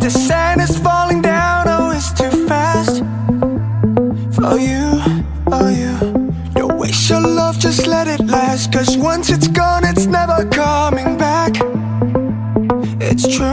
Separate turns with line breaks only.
The sand is falling down, oh it's too fast For you, for you. Don't waste your love, just let it last. Cause once it's gone, it's never coming back. It's true.